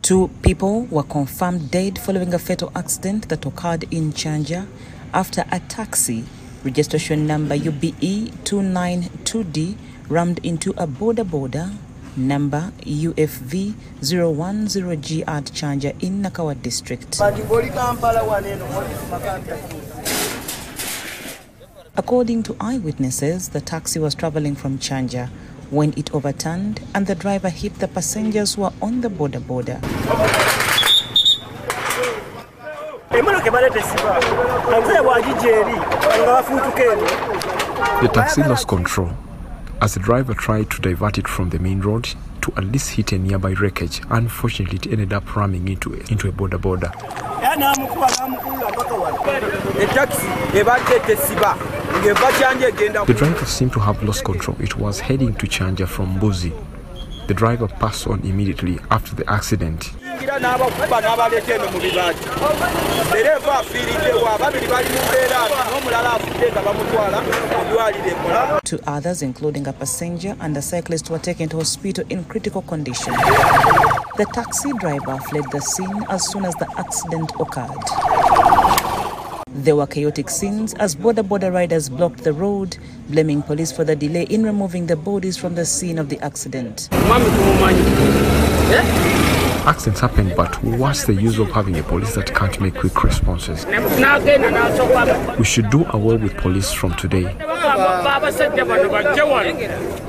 Two people were confirmed dead following a fatal accident that occurred in Kyanja after a taxi, registration number UBE 292D, rammed into a boda boda number UFV 010G at Kyanja in Nakawa district. According to eyewitnesses, the taxi was traveling from Kyanja when it overturned and the driver hit the passengers who were on the boda boda. The taxi lost control as the driver tried to divert it from the main road to at least hit a nearby wreckage. Unfortunately, it ended up ramming into a, into a boda boda. The driver seemed to have lost control. It was heading to Kyanja from Mbuzi. The driver passed on immediately after the accident. Two others, including a passenger and a cyclist, were taken to hospital in critical condition. The taxi driver fled the scene as soon as the accident occurred. There were chaotic scenes as boda boda riders blocked the road, blaming police for the delay in removing the bodies from the scene of the accident. Accidents happen, but what's the use of having a police that can't make quick responses? We should do away with police from today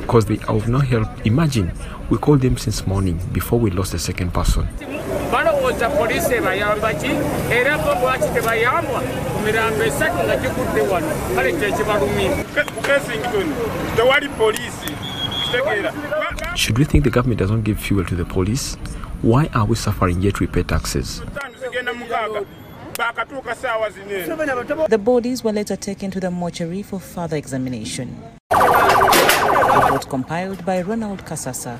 because they of no help. Imagine we called them since morning before we lost the second person. Balowooza poliisi ebayamba ki era bo lwaki tebayambwa ku mirambo esatu nga gigudde wano kale kyekibalumira ku kesington tewali poliisi kitegeera Should we think the government doesn't give fuel to the police? Why are we suffering yet we pay taxes? tanu zigenda mukaaga baakatuuka saawa zineeno The bodies were later taken to the mortuary for further examination. Report compiled by Ronald Kasasa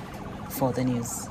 for the news.